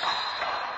どうも。